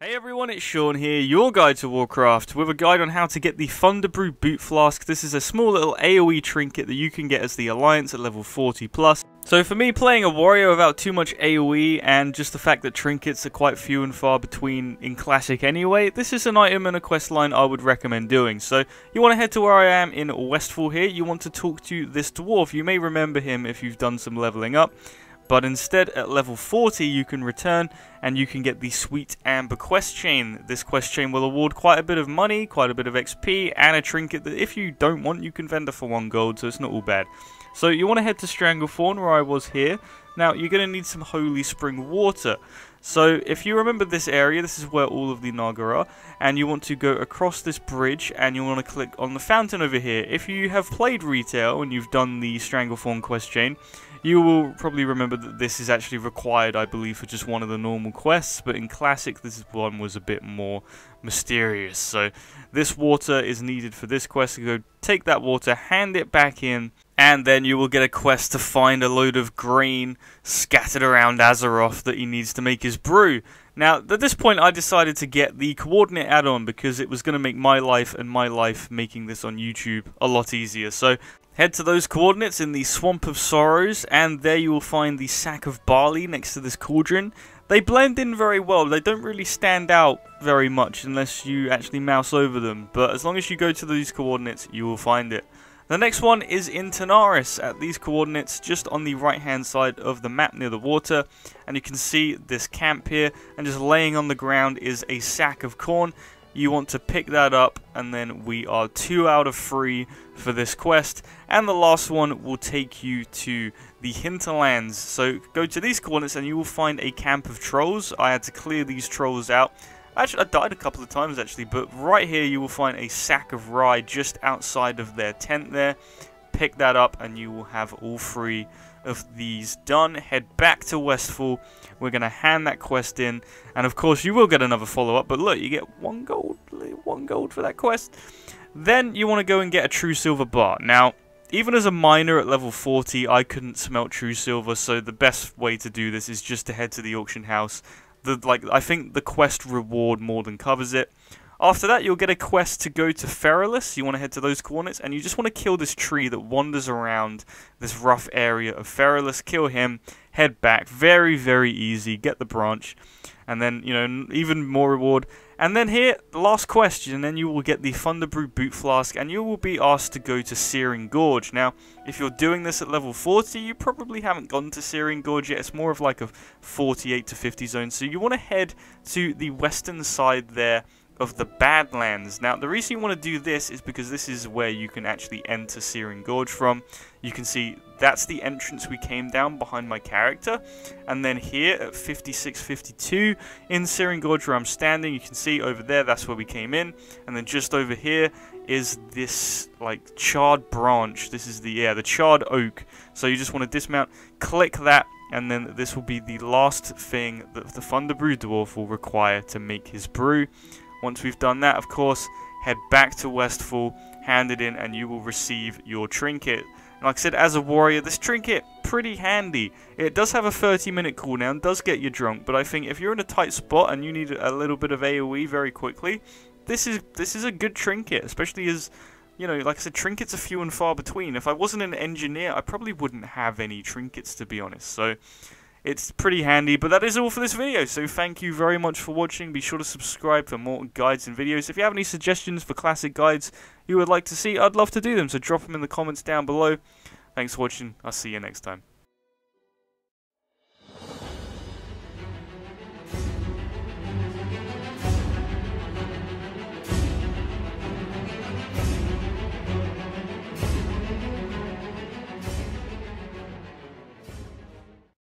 Hey everyone, it's Sean here, your guide to Warcraft, with a guide on how to get the Thunderbrew Boot Flask. This is a small little AoE trinket that you can get as the Alliance at level 40+. plus. So for me, playing a warrior without too much AoE, and just the fact that trinkets are quite few and far between in Classic anyway, this is an item and a quest line I would recommend doing. So you want to head to where I am in Westfall here, you want to talk to this dwarf, you may remember him if you've done some leveling up. But instead, at level 40, you can return and you can get the Sweet Amber quest chain. This quest chain will award quite a bit of money, quite a bit of XP, and a trinket that if you don't want, you can vendor for one gold, so it's not all bad. So you want to head to Stranglethorn, where I was here. Now, you're going to need some Holy Spring water. So, if you remember this area, this is where all of the Naga are, and you want to go across this bridge, and you want to click on the fountain over here. If you have played retail, and you've done the Stranglethorn quest chain, you will probably remember that this is actually required, I believe, for just one of the normal quests, but in Classic, this one was a bit more mysterious. So, this water is needed for this quest. You go take that water, hand it back in, and then you will get a quest to find a load of grain scattered around Azeroth that he needs to make his brew. Now, at this point, I decided to get the coordinate add-on because it was going to make my life and my life making this on YouTube a lot easier. So, Head to those coordinates in the Swamp of Sorrows, and there you will find the sack of barley next to this cauldron. They blend in very well, they don't really stand out very much unless you actually mouse over them, but as long as you go to these coordinates, you will find it. The next one is in Tanaris at these coordinates just on the right hand side of the map near the water and you can see this camp here and just laying on the ground is a sack of corn. You want to pick that up and then we are two out of three for this quest. And the last one will take you to the hinterlands. So go to these coordinates and you will find a camp of trolls. I had to clear these trolls out actually I died a couple of times actually but right here you will find a sack of rye just outside of their tent there pick that up and you will have all three of these done. Head back to Westfall. We're going to hand that quest in. And of course you will get another follow-up. But look, you get one gold, one gold for that quest. Then you want to go and get a true silver bar. Now, even as a miner at level 40, I couldn't smelt true silver. So the best way to do this is just to head to the auction house. The, like I think the quest reward more than covers it. After that, you'll get a quest to go to Feralas. You want to head to those coordinates, and you just want to kill this tree that wanders around this rough area of Feralas. Kill him, head back. Very, very easy. Get the branch, and then, you know, even more reward. And then here, last question, and then you will get the Thunderbrew Boot Flask, and you will be asked to go to Searing Gorge. Now, if you're doing this at level 40, you probably haven't gone to Searing Gorge yet. It's more of like a 48 to 50 zone, so you want to head to the western side there of the Badlands. Now, the reason you want to do this is because this is where you can actually enter Searing Gorge from. You can see that's the entrance we came down behind my character. And then here at 5652 in Searing Gorge where I'm standing, you can see over there, that's where we came in. And then just over here is this like charred branch. This is the, yeah, the charred oak. So you just want to dismount, click that, and then this will be the last thing that the Thunderbrew Dwarf will require to make his brew. Once we've done that, of course, head back to Westfall, hand it in, and you will receive your trinket. And like I said, as a warrior, this trinket, pretty handy. It does have a 30 minute cooldown, does get you drunk, but I think if you're in a tight spot and you need a little bit of AoE very quickly, this is this is a good trinket, especially as, you know, like I said, trinkets are few and far between. If I wasn't an engineer, I probably wouldn't have any trinkets, to be honest. So, it's pretty handy. But that is all for this video, so thank you very much for watching. Be sure to subscribe for more guides and videos. If you have any suggestions for classic guides you would like to see, I'd love to do them, so drop them in the comments down below. Thanks for watching. I'll see you next time.